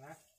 Má.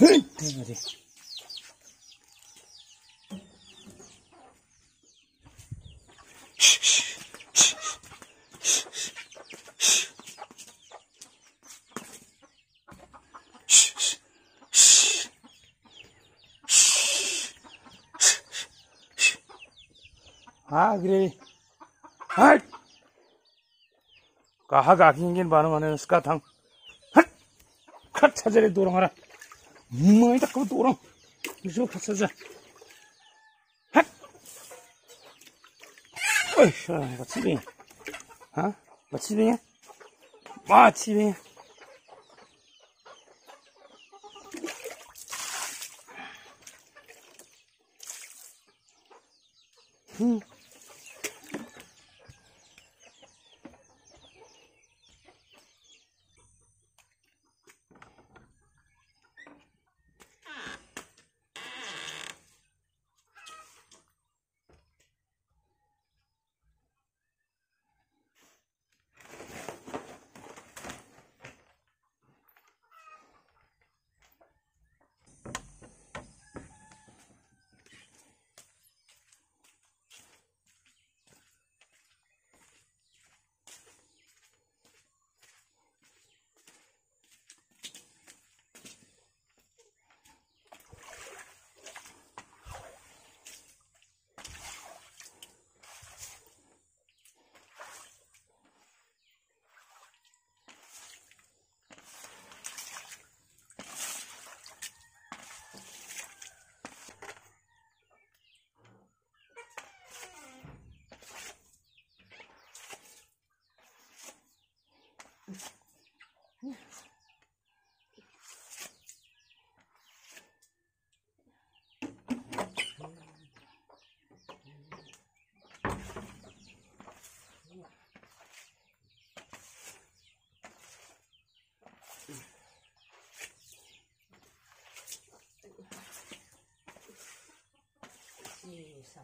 대가리. 아, 그래. 아! 가하가 긴긴 반응하는 스카탕. 핫! 컷 차자리 도랑하라. muita cultura. Juro pra vocês. Poxa, bate bem. Hã? Bate bem. Bate bem. Hum. coração.